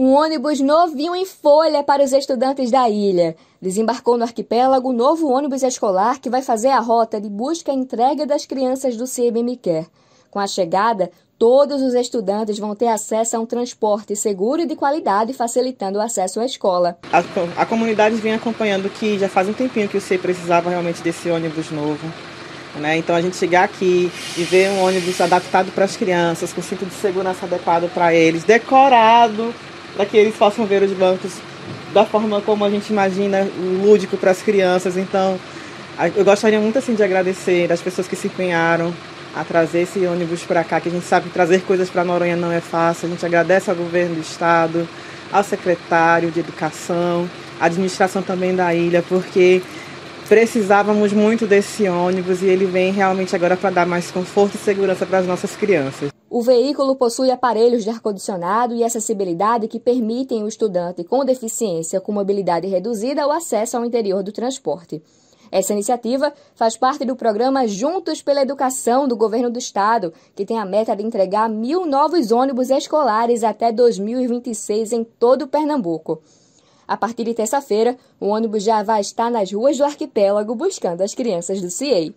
Um ônibus novinho em folha para os estudantes da ilha. Desembarcou no arquipélago um novo ônibus escolar que vai fazer a rota de busca e entrega das crianças do CIBM Quer. Com a chegada, todos os estudantes vão ter acesso a um transporte seguro e de qualidade, facilitando o acesso à escola. A, a comunidade vem acompanhando que já faz um tempinho que o CEI precisava realmente desse ônibus novo. Né? Então a gente chegar aqui e ver um ônibus adaptado para as crianças, com cinto de segurança adequado para eles, decorado para que eles possam ver os bancos da forma como a gente imagina, lúdico para as crianças. Então, eu gostaria muito assim de agradecer as pessoas que se empenharam a trazer esse ônibus para cá, que a gente sabe que trazer coisas para Noronha não é fácil. A gente agradece ao governo do estado, ao secretário de educação, à administração também da ilha, porque precisávamos muito desse ônibus e ele vem realmente agora para dar mais conforto e segurança para as nossas crianças. O veículo possui aparelhos de ar-condicionado e acessibilidade que permitem o estudante com deficiência com mobilidade reduzida o acesso ao interior do transporte. Essa iniciativa faz parte do programa Juntos pela Educação do Governo do Estado, que tem a meta de entregar mil novos ônibus escolares até 2026 em todo Pernambuco. A partir de terça-feira, o ônibus já vai estar nas ruas do arquipélago buscando as crianças do CIEI.